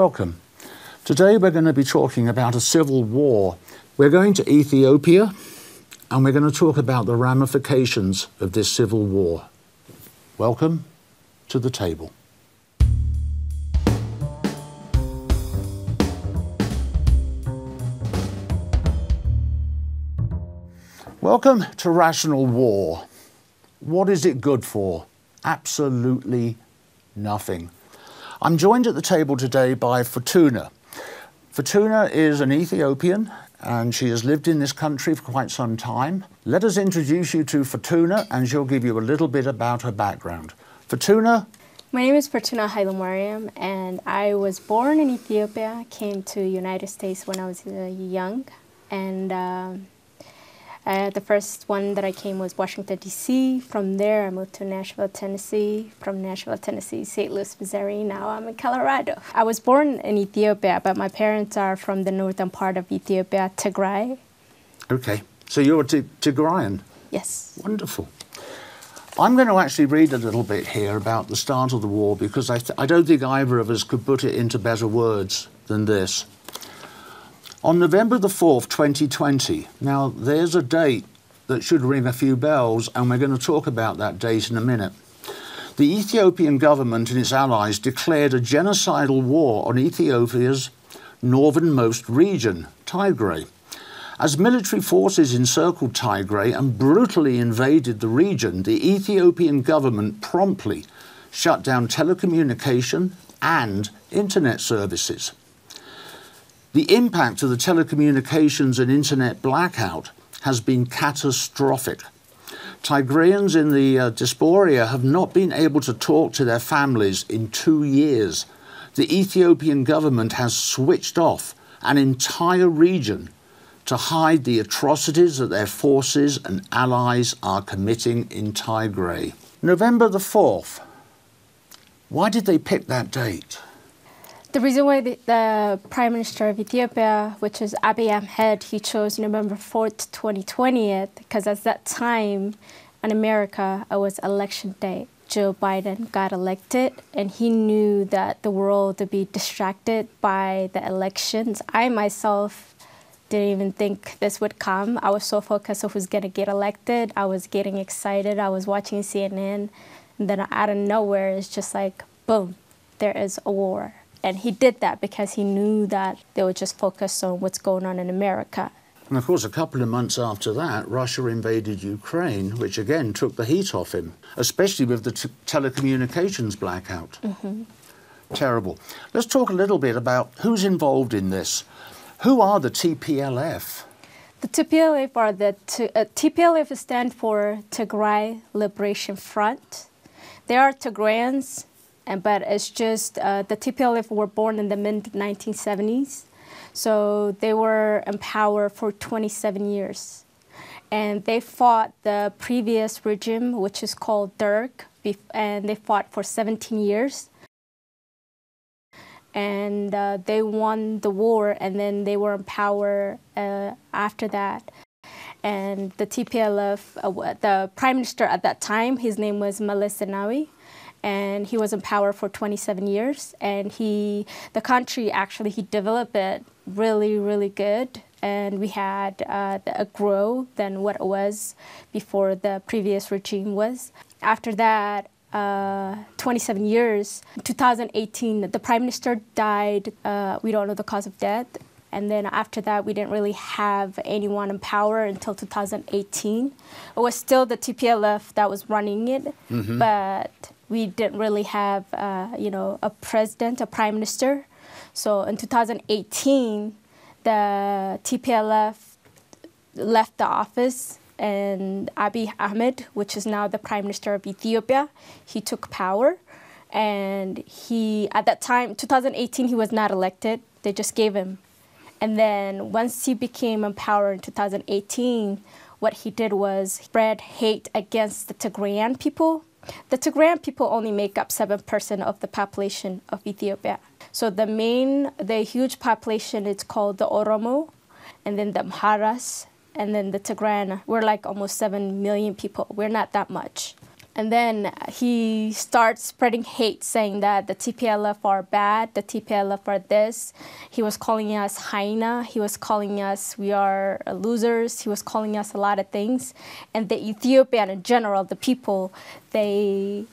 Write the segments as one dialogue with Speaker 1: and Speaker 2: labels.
Speaker 1: Welcome. Today we're going to be talking about a civil war. We're going to Ethiopia and we're going to talk about the ramifications of this civil war. Welcome to the table. Welcome to Rational War. What is it good for? Absolutely nothing. I'm joined at the table today by Furtuna. Furtuna is an Ethiopian and she has lived in this country for quite some time. Let us introduce you to Furtuna and she'll give you a little bit about her background. Furtuna?
Speaker 2: My name is Furtuna Hailemariam and I was born in Ethiopia, came to United States when I was uh, young and uh, uh, the first one that I came was Washington, D.C. From there, I moved to Nashville, Tennessee. From Nashville, Tennessee, St. Louis, Missouri. Now I'm in Colorado. I was born in Ethiopia, but my parents are from the northern part of Ethiopia, Tigray.
Speaker 1: Okay. So you're a Tigrayan?
Speaker 2: Yes.
Speaker 1: Wonderful. I'm going to actually read a little bit here about the start of the war because I, I don't think either of us could put it into better words than this. On November the 4th, 2020, now there's a date that should ring a few bells, and we're going to talk about that date in a minute. The Ethiopian government and its allies declared a genocidal war on Ethiopia's northernmost region, Tigray. As military forces encircled Tigray and brutally invaded the region, the Ethiopian government promptly shut down telecommunication and internet services. The impact of the telecommunications and internet blackout has been catastrophic. Tigrayans in the uh, diaspora have not been able to talk to their families in two years. The Ethiopian government has switched off an entire region to hide the atrocities that their forces and allies are committing in Tigray. November the 4th. Why did they pick that date?
Speaker 2: The reason why the, the, Prime Minister of Ethiopia, which is Abiy Ahmed, he chose November 4th, 2020, because at that time in America, it was election day. Joe Biden got elected, and he knew that the world would be distracted by the elections. I myself didn't even think this would come. I was so focused on who's going to get elected. I was getting excited. I was watching CNN, and then out of nowhere, it's just like, boom, there is a war and he did that because he knew that they would just focus on what's going on in America.
Speaker 1: And of course, a couple of months after that, Russia invaded Ukraine, which again took the heat off him, especially with the telecommunications blackout. Mm-hmm. Terrible. Let's talk a little bit about who's involved in this. Who are the TPLF?
Speaker 2: The TPLF are the t- uh, TPLF stand for Tigray Liberation Front. They are Tigrayans and, but it's just uh, the TPLF were born in the mid 1970s. So they were in power for 27 years. And they fought the previous regime, which is called Derg, and they fought for 17 years. And uh, they won the war, and then they were in power uh, after that. And the TPLF, uh, the prime minister at that time, his name was Meles Zenawi and he was in power for 27 years. And he the country actually he developed it really really good. And we had uh, a grow than what it was before the previous regime was. After that uh, 27 years 2018 the prime minister died uh, we don't know the cause of death. And then after that, we didn't really have anyone in power until 2018. It was still the TPLF that was running it, mm-hmm. but we didn't really have, uh, you know, a president, a prime minister. So in 2018, the TPLF left the office and Abiy Ahmed, which is now the prime minister of Ethiopia, he took power. And he, at that time, 2018, he was not elected. They just gave him. And then once he became in power in 2018, what he did was spread hate against the Tigrayan people the Tigrayan people only make up 7% of the population of Ethiopia. So the main, the huge population it's called the Oromo, and then the Amharas, and then the Tigrayan. We're like almost 7 million people. We're not that much. And then he starts spreading hate, saying that the TPLF are bad, the TPLF are this. He was calling us hyena. He was calling us we are losers. He was calling us a lot of things. And the Ethiopian in general, the people, they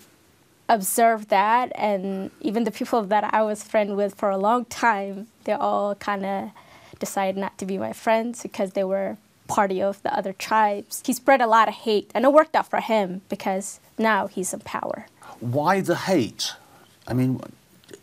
Speaker 2: observed that. And even the people that I was friend with for a long time, they all kind of decided not to be my friends because they were party of the other tribes. He spread a lot of hate, and it worked out for him because now he's in power.
Speaker 1: Why the hate? I mean,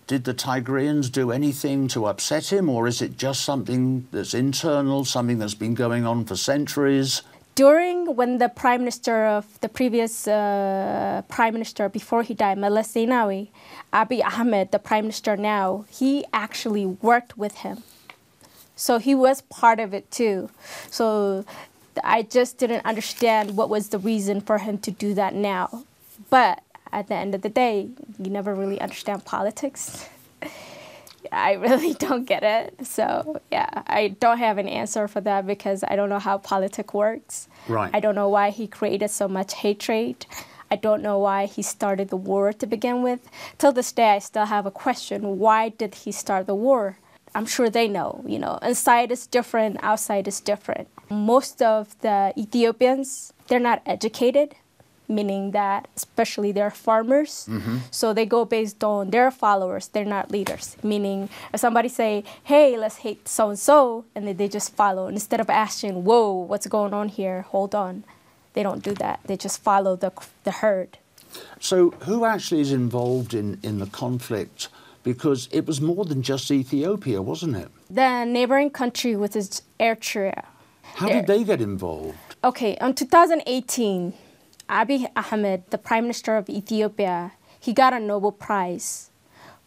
Speaker 1: did the Tigrayans do anything to upset him, or is it just something that's internal, something that's been going on for centuries?
Speaker 2: During when the prime minister of the previous uh, prime minister before he died, Meles Zenawi, Abiy Ahmed, the prime minister now, he actually worked with him. So he was part of it too. So I just didn't understand what was the reason for him to do that now. But at the end of the day, you never really understand politics. I really don't get it. So yeah, I don't have an answer for that because I don't know how politics works.
Speaker 1: Right.
Speaker 2: I don't know why he created so much hatred. I don't know why he started the war to begin with. Till this day, I still have a question. Why did he start the war? I'm sure they know, you know, inside is different, outside is different. Most of the Ethiopians, they're not educated, meaning that especially they're farmers. Mm-hmm. So they go based on their followers, they're not leaders. Meaning if somebody say, hey, let's hate so and so, and then they just follow. Instead of asking, whoa, what's going on here? Hold on. They don't do that. They just follow the, the herd.
Speaker 1: So who actually is involved in, in the conflict? Because it was more than just Ethiopia, wasn't it?
Speaker 2: The neighboring country, which is Eritrea.
Speaker 1: How did they get involved?
Speaker 2: Okay, in 2018, Abiy Ahmed, the Prime Minister of Ethiopia, he got a Nobel Prize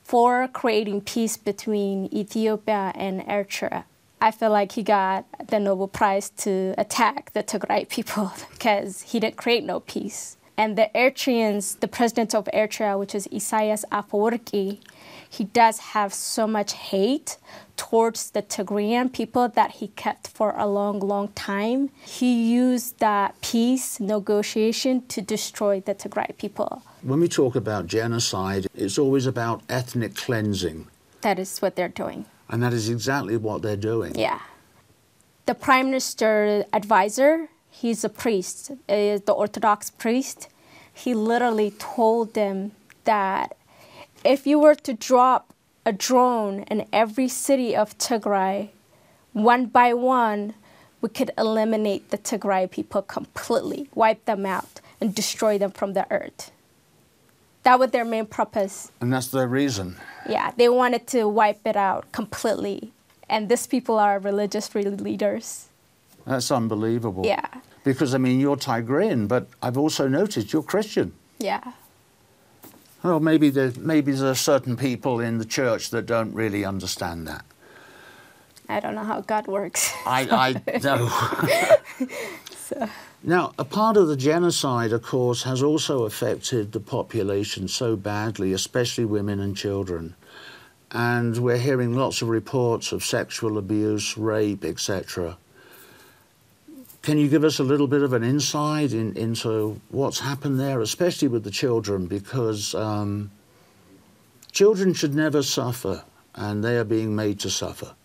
Speaker 2: for creating peace between Ethiopia and Eritrea. I feel like he got the Nobel Prize to attack the Tigray people because he didn't create no peace. And the Eritreans, the president of Eritrea, which is Isaias Afwerki, he does have so much hate towards the Tigrayan people that he kept for a long, long time. He used that peace negotiation to destroy the Tigray people.
Speaker 1: When we talk about genocide, it's always about ethnic cleansing.
Speaker 2: That is what they're doing.
Speaker 1: And that is exactly what they're doing.
Speaker 2: Yeah. The prime minister advisor, he's a priest, is the Orthodox priest. He literally told them that if you were to drop a drone in every city of Tigray, one by one, we could eliminate the Tigray people completely, wipe them out, and destroy them from the earth. That was their main purpose.
Speaker 1: And that's their reason.
Speaker 2: Yeah, they wanted to wipe it out completely. And these people are religious leaders.
Speaker 1: That's unbelievable.
Speaker 2: Yeah.
Speaker 1: Because, I mean, you're Tigrayan, but I've also noticed you're Christian.
Speaker 2: Yeah.
Speaker 1: Well, maybe there, maybe there are certain people in the church that don't really understand that.
Speaker 2: I don't know how God works.
Speaker 1: I, I know. so. Now, a part of the genocide, of course, has also affected the population so badly, especially women and children. And we're hearing lots of reports of sexual abuse, rape, etc. Can you give us a little bit of an insight in, into what's happened there, especially with the children? Because um, children should never suffer, and they are being made to suffer.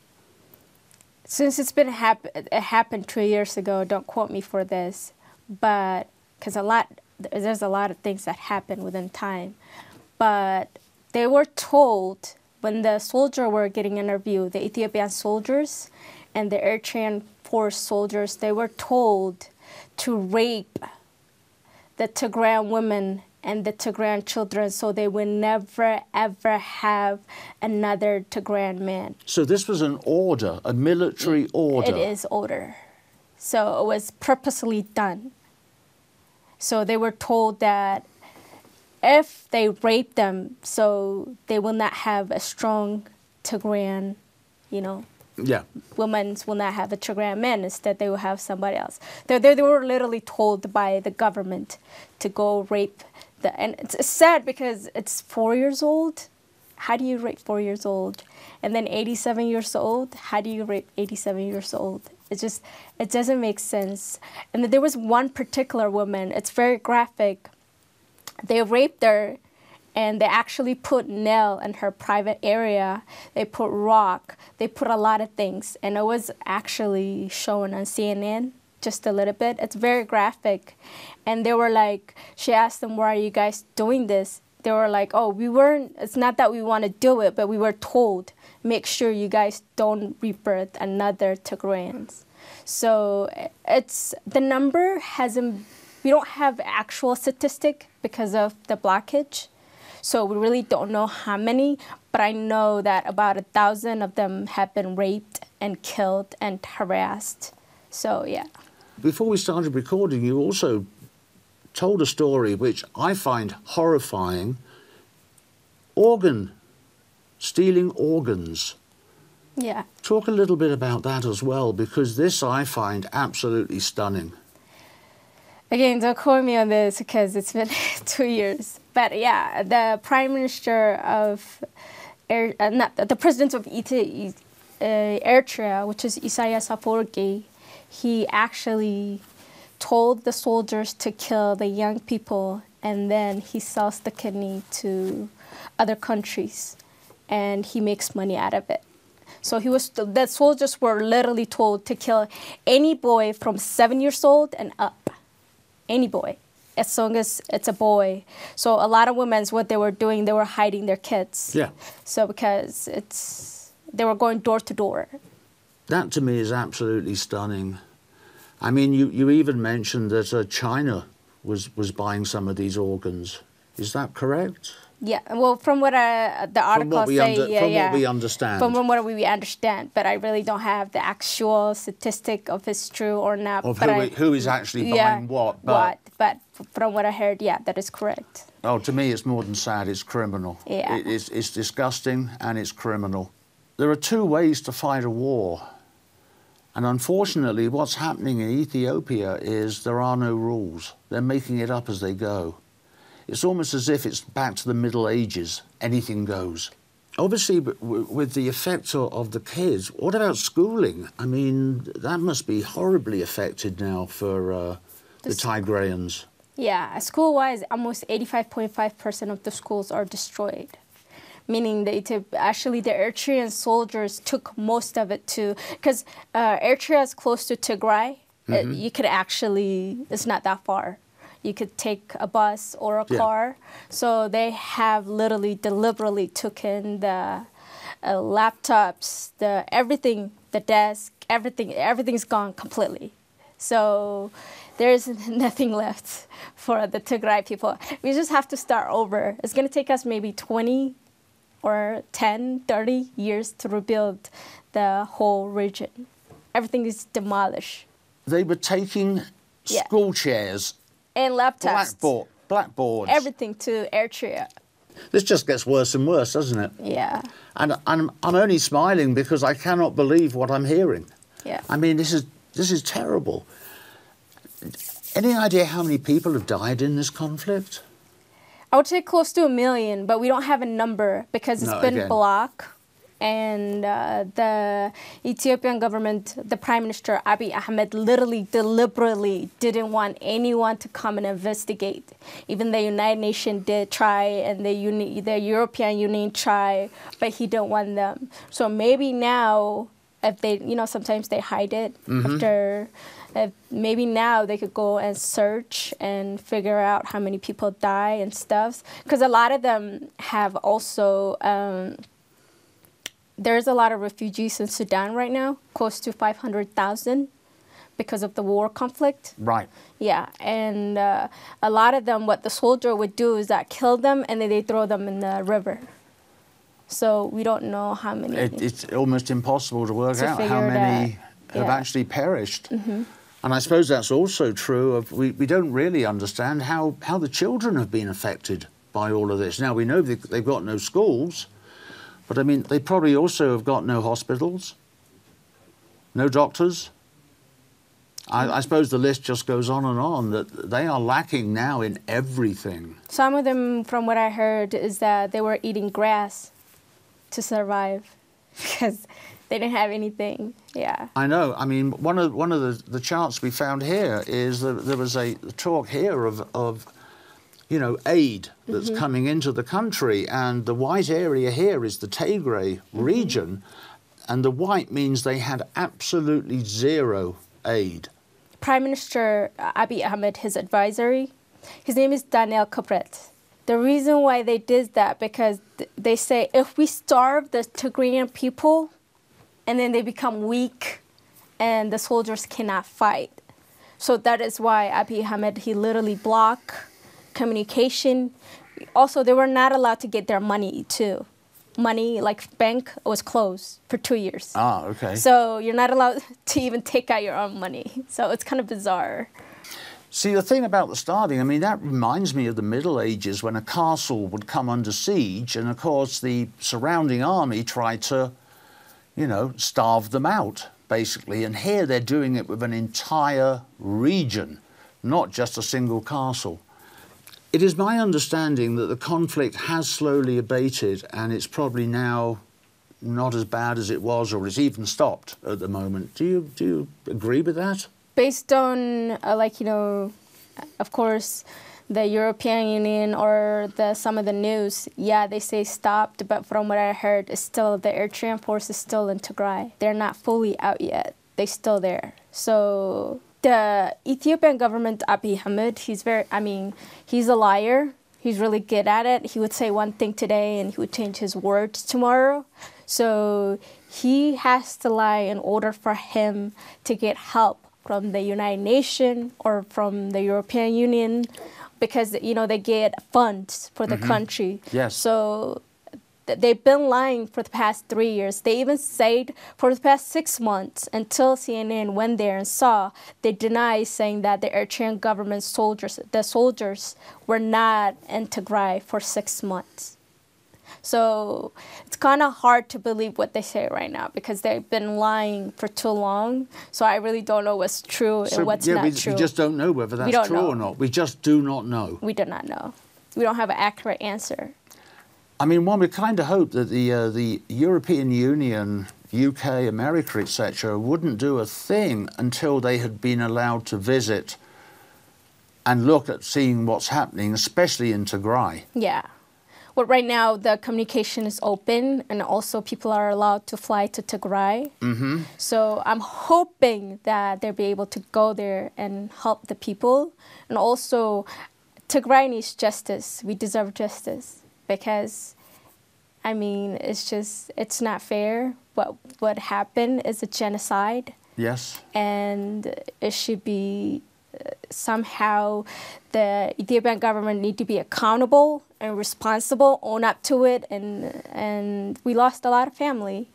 Speaker 2: Since it's been hap- it happened two years ago, don't quote me for this, but because a lot there's a lot of things that happen within time, but they were told when the soldier were getting interviewed, the Ethiopian soldiers and the Eritrean forced soldiers, they were told to rape the Tigrayan women and the Tigrayan children so they would never ever have another Tigrayan man.
Speaker 1: So this was an order, a military order.
Speaker 2: It is order. So it was purposely done. So they were told that if they rape them, so they will not have a strong Tigrayan, you know,
Speaker 1: yeah.
Speaker 2: women will not have a Tigrayan man. Instead, they will have somebody else. They, they, they were literally told by the government to go rape the. And it's, it's sad because it's four years old. How do you rape four years old? And then 87 years old. How do you rape 87 years old? It just it doesn't make sense. And there was one particular woman. It's very graphic. They raped her and they actually put nail in her private area. They put rock. They put a lot of things, and it was actually shown on CNN just a little bit. It's very graphic, and they were like, she asked them, "Why are you guys doing this?" They were like, "Oh, we weren't. It's not that we want to do it, but we were told make sure you guys don't rebirth another Tigrayans." So it's the number hasn't. We don't have actual statistic because of the blockage so we really don't know how many, but I know that about a thousand of them have been raped and killed and harassed. So yeah.
Speaker 1: Before we started recording, you also told a story which I find horrifying. Organ, stealing organs.
Speaker 2: Yeah.
Speaker 1: Talk a little bit about that as well, because this I find absolutely stunning.
Speaker 2: Again, don't quote me on this because it's been two years. But yeah, the prime minister of, uh, not the president of Ita, uh, Eritrea, which is Isaias Afwerki, he actually told the soldiers to kill the young people, and then he sells the kidney to other countries, and he makes money out of it. So he was the soldiers were literally told to kill any boy from seven years old and up, any boy as long as it's a boy. So a lot of women's what they were doing, they were hiding their kids.
Speaker 1: Yeah.
Speaker 2: So because it's they were going door to door.
Speaker 1: That to me is absolutely stunning. I mean, you, you even mentioned that uh, China was, was buying some of these organs. Is that correct?
Speaker 2: Yeah, well, from what uh, the article say,
Speaker 1: under,
Speaker 2: yeah,
Speaker 1: from
Speaker 2: yeah.
Speaker 1: what we understand.
Speaker 2: From what we understand, but I really don't have the actual statistic of it's true or not.
Speaker 1: Of
Speaker 2: but
Speaker 1: who,
Speaker 2: I,
Speaker 1: who is actually buying
Speaker 2: yeah,
Speaker 1: what. But,
Speaker 2: what, but from what I heard, yeah, that is correct.
Speaker 1: Oh, to me, it's more than sad. It's criminal.
Speaker 2: Yeah.
Speaker 1: It, it's, it's disgusting and it's criminal. There are two ways to fight a war. And unfortunately, what's happening in Ethiopia is there are no rules. They're making it up as they go. It's almost as if it's back to the Middle Ages. Anything goes. Obviously, with the effect of the kids, what about schooling? I mean, that must be horribly affected now for uh, the Tigrayans.
Speaker 2: Yeah, school wise, almost 85.5% of the schools are destroyed. Meaning that actually the Eritrean soldiers took most of it to, because uh, Eritrea is close to Tigray. Mm-hmm. It, you could actually, it's not that far. You could take a bus or a yeah. car. So they have literally deliberately taken the uh, laptops, the everything, the desk, everything, everything's gone completely. So there's nothing left for the Tigray people. We just have to start over. It's going to take us maybe 20 or 10, 30 years to rebuild the whole region. Everything is demolished.
Speaker 1: They were taking yeah. school chairs
Speaker 2: and laptops,
Speaker 1: blackboard, blackboards,
Speaker 2: everything to Eritrea.
Speaker 1: This just gets worse and worse, doesn't it?
Speaker 2: Yeah.
Speaker 1: And I'm, I'm only smiling because I cannot believe what I'm hearing.
Speaker 2: Yeah.
Speaker 1: I mean, this is this is terrible. Any idea how many people have died in this conflict?
Speaker 2: I would say close to a million, but we don't have a number because it's no, been again. blocked. And uh, the Ethiopian government, the Prime Minister Abiy Ahmed, literally deliberately didn't want anyone to come and investigate. Even the United Nations did try, and the, Uni- the European Union tried, but he didn't want them. So maybe now, if they, you know, sometimes they hide it mm-hmm. after maybe now they could go and search and figure out how many people die and stuff because a lot of them have also um, there's a lot of refugees in sudan right now close to 500000 because of the war conflict
Speaker 1: right
Speaker 2: yeah and uh, a lot of them what the soldier would do is that kill them and then they throw them in the river so we don't know how many
Speaker 1: it, it's almost impossible to work to out how many have yeah. actually perished
Speaker 2: mm-hmm.
Speaker 1: And I suppose that's also true of we, we don't really understand how, how the children have been affected by all of this. Now, we know they, they've got no schools, but I mean, they probably also have got no hospitals, no doctors. I, I, suppose the list just goes on and on that they are lacking now in everything.
Speaker 2: Some of them, from what I heard, is that they were eating grass to survive because they didn't have anything. Yeah.
Speaker 1: I know. I mean, one of one of the, the charts we found here is that there was a talk here of of you know, aid that's mm-hmm. coming into the country. And the white area here is the Tigray mm-hmm. region. And the white means they had absolutely zero aid.
Speaker 2: Prime Minister Abiy Ahmed, his advisory, his name is Daniel Kibret. The reason why they did that because they say if we starve the Tigrayan people, and then they become weak, and the soldiers cannot fight. So that is why Abiy Ahmed he literally blocked communication. Also, they were not allowed to get their money too. Money like bank was closed for two years.
Speaker 1: Ah, okay.
Speaker 2: So you're not allowed to even take out your own money. So it's kind of bizarre.
Speaker 1: See, the thing about the starving, I mean, that reminds me of the Middle Ages when a castle would come under siege, and of course, the surrounding army tried to, you know, starve them out, basically. And here they're doing it with an entire region, not just a single castle. It is my understanding that the conflict has slowly abated, and it's probably now not as bad as it was, or it's even stopped at the moment. Do you, do you agree with that?
Speaker 2: Based on, uh, like, you know, of course, the European Union or the some of the news, yeah, they say stopped, but from what I heard, it's still the Eritrean force is still in Tigray. They're not fully out yet. They're still there. So the Ethiopian government, Abiy Ahmed, he's very, I mean, he's a liar. He's really good at it. He would say one thing today and he would change his words tomorrow. So he has to lie in order for him to get help from the United Nations or from the European Union because you know they get funds for the mm-hmm. country.
Speaker 1: Yes.
Speaker 2: So they've been lying for the past three years. They even said for the past six months until CNN went there and saw, they denied saying that the Eritrean government soldiers, the soldiers, were not in Tigray for six months. So it's kind of hard to believe what they say right now because they've been lying for too long. So I really don't know what's true and what's
Speaker 1: yeah,
Speaker 2: not
Speaker 1: we,
Speaker 2: true.
Speaker 1: we just don't know whether that's true
Speaker 2: know.
Speaker 1: or not. We just do not know.
Speaker 2: we do not know. We don't have an accurate answer.
Speaker 1: I mean, one would kind of hope that the uh, the European Union, UK, America, etc., wouldn't do a thing until they had been allowed to visit and look at seeing what's happening, especially in Tigray.
Speaker 2: Yeah. Well, right now the communication is open, and also people are allowed to fly to Tigray. Mm-hmm. So I'm hoping that they'll be able to go there and help the people, and also Tigray needs justice. We deserve justice because, I mean, it's just it's not fair. What what happened is a genocide
Speaker 1: Yes.
Speaker 2: and it should be uh, somehow the Ethiopian government need to be accountable and responsible, own up to it, and and we lost a lot of family.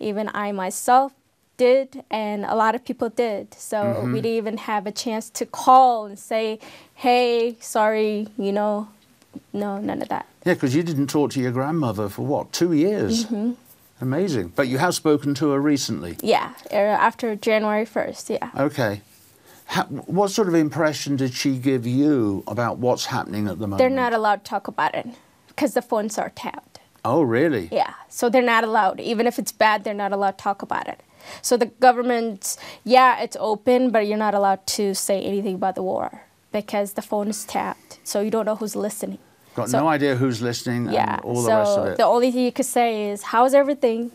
Speaker 2: Even I myself did, and a lot of people did. So we didn't even have a chance to call and say, "Hey, sorry," you know. No, none of that.
Speaker 1: Yeah, because you didn't talk to your grandmother for what, two years?
Speaker 2: Mm-hmm.
Speaker 1: Amazing. But you have spoken to her recently.
Speaker 2: Yeah, uh, after January first. Yeah.
Speaker 1: Okay. Ha what sort of impression did she give you about what's happening at the moment?
Speaker 2: They're not allowed to talk about it because the phones are tapped.
Speaker 1: Oh, really?
Speaker 2: Yeah, so they're not allowed. Even if it's bad, they're not allowed to talk about it. So the government, yeah, it's open, but you're not allowed to say anything about the war because the phone is tapped. So you don't know who's listening.
Speaker 1: Got
Speaker 2: So-
Speaker 1: no idea who's listening and
Speaker 2: Yeah.
Speaker 1: all
Speaker 2: so
Speaker 1: the rest of it.
Speaker 2: the only thing you could say is, "How's everything?"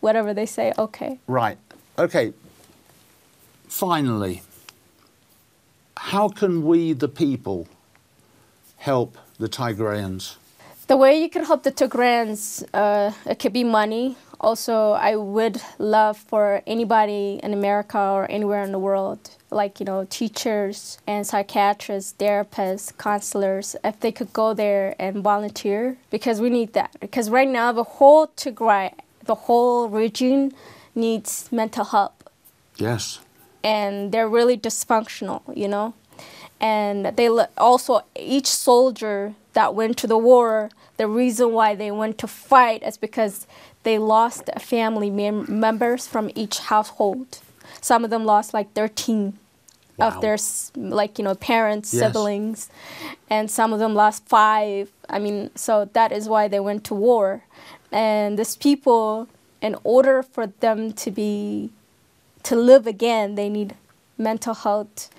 Speaker 2: Whatever they say, okay.
Speaker 1: Right. Okay. Finally, how can we, the people, help the Tigrayans?
Speaker 2: The way you can help the Tigrayans, uh, it could be money. Also, I would love for anybody in America or anywhere in the world, like you know, teachers and psychiatrists, therapists, counselors, if they could go there and volunteer, because we need that. Because right now, the whole Tigray, the whole region, needs mental help
Speaker 1: Yes.
Speaker 2: and they're really dysfunctional, you know. And they also each soldier that went to the war, the reason why they went to fight is because they lost family mem- members from each household. Some of them lost like 13
Speaker 1: Wow.
Speaker 2: of their like you know parents,
Speaker 1: Yes.
Speaker 2: siblings, and some of them lost five. I mean, so that is why they went to war. And these people, in order for them to be to live again, they need mental health,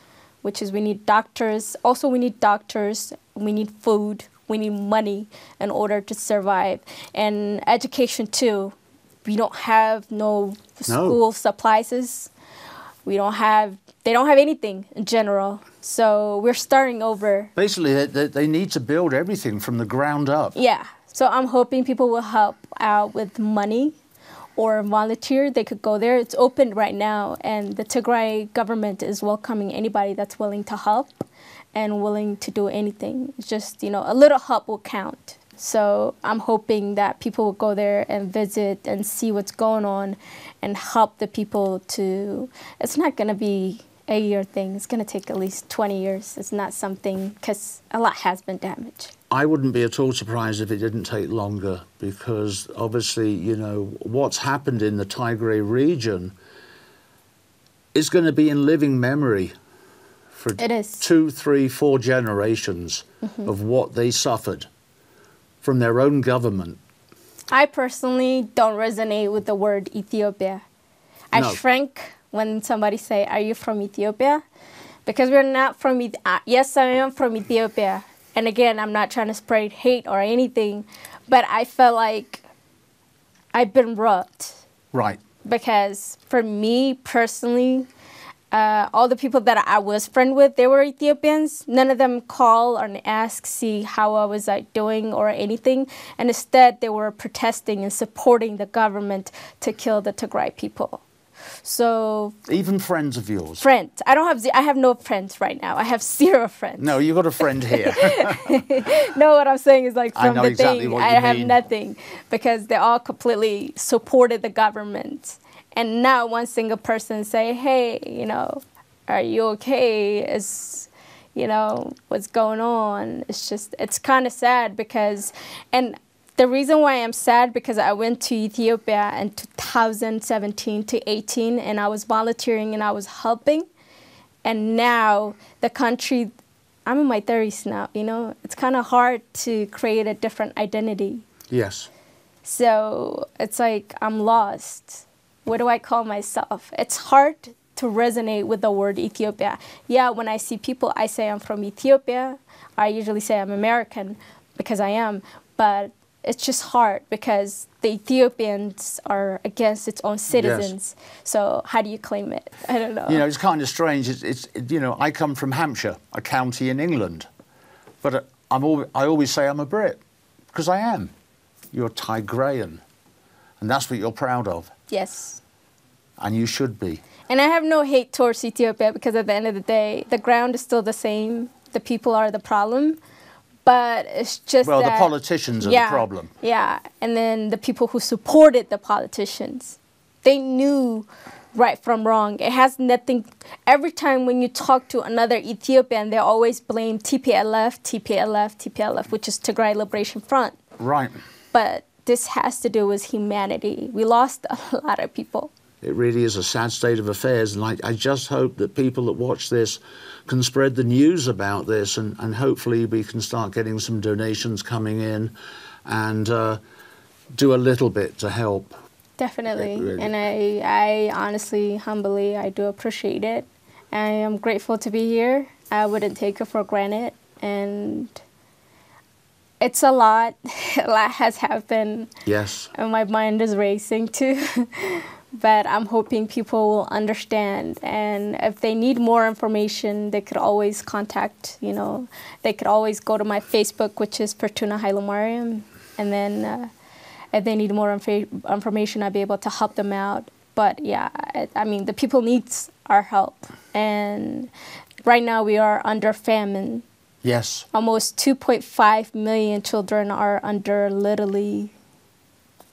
Speaker 2: which is we need doctors. Also, we need doctors we need food, we need money in order to survive, and education too. We don't have no school supplies. We don't have. They don't have anything in general. So we're starting over.
Speaker 1: Basically, they- they, they need to build everything from the ground up.
Speaker 2: Yeah. So I'm hoping people will help out with money or volunteer. They could go there. It's open right now, and the Tigray government is welcoming anybody that's willing to help and willing to do anything. Just, you know, a little help will count. So I'm hoping that people will go there and visit and see what's going on and help the people to. It's not going to be a year thing. It's going to take at least 20 years. It's not something because a lot has been damaged.
Speaker 1: I wouldn't be at all surprised if it didn't take longer because obviously, you know, what's happened in the Tigray region is going to be in living memory for
Speaker 2: It is.
Speaker 1: two, three, four generations of what they suffered from their own government.
Speaker 2: I personally don't resonate with the word Ethiopia. I
Speaker 1: No.
Speaker 2: shrink when somebody say, "Are you from Ethiopia?" Because we're not from. Eth- uh, yes, I am from Ethiopia, and again, I'm not trying to spread hate or anything, but I felt like I've been robbed
Speaker 1: Right.
Speaker 2: because for me personally, uh, all the people that I was friend with, they were Ethiopians. None of them call or ask, see how I was like doing or anything, and instead they were protesting and supporting the government to kill the Tigray people. So
Speaker 1: Even friends of yours.
Speaker 2: friends, I don't have I have no friends right now. I have zero friends.
Speaker 1: no, you've got a friend here.
Speaker 2: no, what I'm saying is like
Speaker 1: I
Speaker 2: from
Speaker 1: know
Speaker 2: the
Speaker 1: exactly
Speaker 2: thing, I
Speaker 1: you
Speaker 2: have nothing because they all completely supported the government. And now one single person say, "Hey, you know, are you okay? Is you know what's going on?" It's just it's kind of sad because, and the reason why I'm sad because I went to Ethiopia in 2017 to 18, and I was volunteering and I was helping and now the country i'm in my 30s now you know it's kind of hard to create a different identity
Speaker 1: yes.
Speaker 2: so it's like i'm lost what do i call myself? It's hard to resonate with the word ethiopia. Yeah when i see people i say i'm from ethiopia. I usually say i'm american because i am but it's just hard because the ethiopians are against its own citizens. So how do you claim it? I don't know.
Speaker 1: You know, it's kind of strange. It's, it's you know, I come from Hampshire, a county in England, but uh, I'm al- I always say I'm a Brit because I am. You're Tigrayan, and that's what you're proud of,
Speaker 2: yes
Speaker 1: and you should be.
Speaker 2: And I have no hate towards Ethiopia because at the end of the day, the ground is still the same. The people are the problem. But it's just
Speaker 1: Well, the politicians are the problem.
Speaker 2: Yeah, and then the people who supported the politicians, they knew right from wrong. It has nothing. Every time when you talk to another Ethiopian, they always blame TPLF, TPLF, TPLF, which is Tigray Liberation Front.
Speaker 1: Right.
Speaker 2: But this has to do with humanity. We lost a lot of people.
Speaker 1: It really is a sad state of affairs, and I, I just hope that people that watch this can spread the news about this, and, and hopefully we can start getting some donations coming in, and uh, do a little bit to help.
Speaker 2: Definitely.
Speaker 1: Really-
Speaker 2: And I, I honestly, humbly, I do appreciate it. I am grateful to be here. I wouldn't take it for granted. And it's a lot. a lot has happened.
Speaker 1: Yes.
Speaker 2: And my mind is racing too. but I'm hoping people will understand. And if they need more information, they could always contact, you know, they could always go to my Facebook, which is Furtuna Hailemariam. And then uh, if they need more infa- information, I'll be able to help them out. But yeah, I, I mean, the people needs our help. And right now we are under famine.
Speaker 1: Yes.
Speaker 2: Almost 2.5 million children are under literally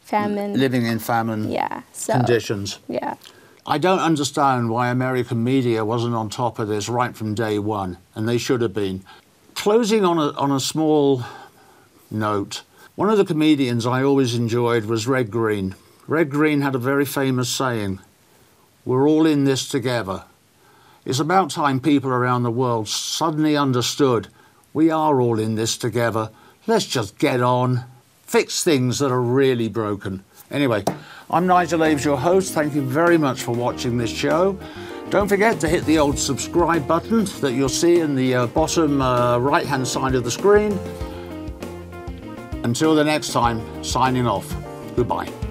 Speaker 2: famine.
Speaker 1: Living in famine
Speaker 2: Yeah. So
Speaker 1: conditions.
Speaker 2: yeah.
Speaker 1: I don't understand why American media wasn't on top of this right from day one, and they should have been. Closing on a, on a small note, one of the comedians I always enjoyed was Red Green. Red Green had a very famous saying We're all in this together. It's about time people around the world suddenly understood we are all in this together. Let's just get on, fix things that are really broken. Anyway, I'm Nigel Aves, your host. Thank you very much for watching this show. Don't forget to hit the old subscribe button that you'll see in the uh, bottom uh, right hand side of the screen. Until the next time, signing off. Goodbye.